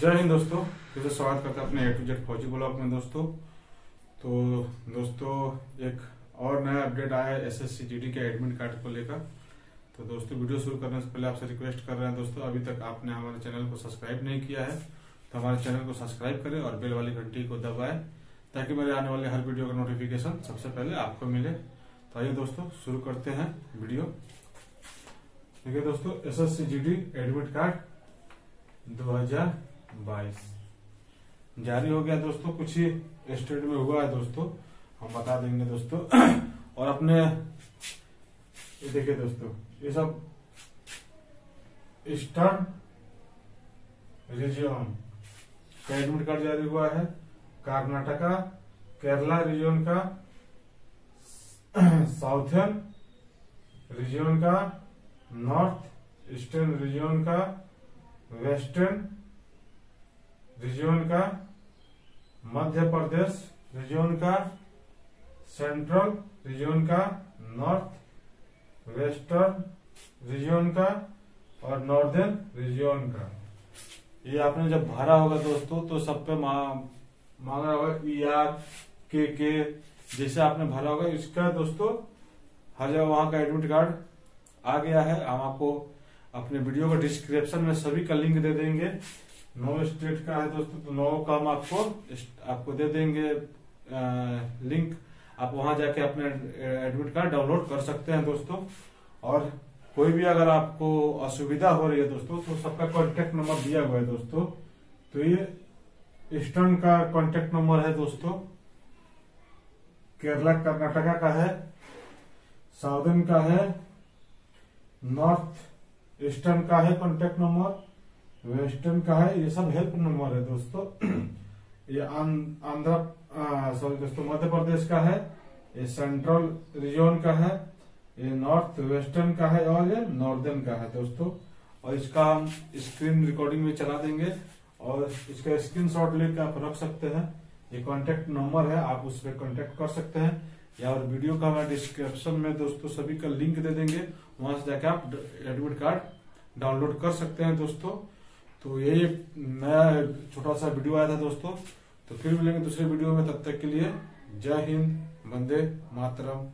जय हिंद दोस्तों, फिर से स्वागत करते हैं अपने ए टू जेड फौजी ब्लॉग में दोस्तों। तो दोस्तों, एक और नया अपडेट आया है S S C G D के एडमिट कार्ड को लेकर। तो दोस्तों, वीडियो शुरू करने से पहले आपसे रिक्वेस्ट कर रहे हैं दोस्तों, अभी तक आपने हमारे चैनल को सब्सक्राइब नहीं किया है तो हमारे चैनल को सब्सक्राइब करें और बेल वाली घंटी को दबाएँ, ताकि मेरे आने वाले हर वीडियो का नोटिफिकेशन सबसे पहले आपको मिले। तो आइए दोस्तों, शुरू करते हैं वीडियो। देखिए दोस्तों S S C G D admit card 2022 जारी हो गया दोस्तों, कुछ ही स्टेट में हुआ है दोस्तों। हम बता देंगे दोस्तों। और अपने, ये देखिए दोस्तों, ये सब ईस्टर्न रीजन का एडमिट कार्ड जारी हुआ है। कर्नाटका, केरला रीजन का साउथर्न रीजन का नॉर्थ ईस्टर्न रीजन का वेस्टर्न रीजन का मध्य प्रदेश रीजन का सेंट्रल रीजन का नॉर्थ वेस्टर्न रीजन का और नॉर्दर्न रीजन का। ये आपने जब भरा होगा दोस्तों तो सब पे मांगा होगा ई आर के के जैसे आपने भरा होगा। इसका दोस्तों, हर जगह वहाँ का एडमिट कार्ड आ गया है। हम आपको अपने वीडियो का डिस्क्रिप्शन में सभी का लिंक दे देंगे। नौ स्टेट का है दोस्तों तो नौ का हम आपको आपको दे देंगे आ, लिंक आप वहाँ जाके अपने एडमिट कार्ड डाउनलोड कर सकते हैं दोस्तों। और कोई भी अगर आपको असुविधा हो रही है दोस्तों तो सबका कॉन्टेक्ट नंबर दिया हुआ है दोस्तों। तो ये ईस्टर्न का कॉन्टेक्ट नंबर है दोस्तों। केरला कर्नाटका का है। साउदर्न का है। नॉर्थ ईस्टर्न का है कॉन्टेक्ट नंबर वेस्टर्न का है? ये सब हेल्प नंबर है दोस्तों। ये आंध्र सॉरी दोस्तों, मध्य प्रदेश का है, ये सेंट्रल रीजन का है, ये नॉर्थ वेस्टर्न का है और ये नॉर्दर्न का है दोस्तों। और इसका हम स्क्रीन रिकॉर्डिंग में चला देंगे और इसका स्क्रीन शॉट लेकर आप रख सकते हैं। ये कॉन्टेक्ट नंबर है, आप उस पर कॉन्टेक्ट कर सकते हैं। या और वीडियो का हमारे डिस्क्रिप्शन में दोस्तों सभी का लिंक दे देंगे। वहाँ से जाके आप एडमिट कार्ड डाउनलोड कर सकते हैं दोस्तों। तो यही नया छोटा सा वीडियो आया था दोस्तों। तो फिर मिलेंगे दूसरे वीडियो में, तब तक के लिए जय हिंद, वंदे मातरम।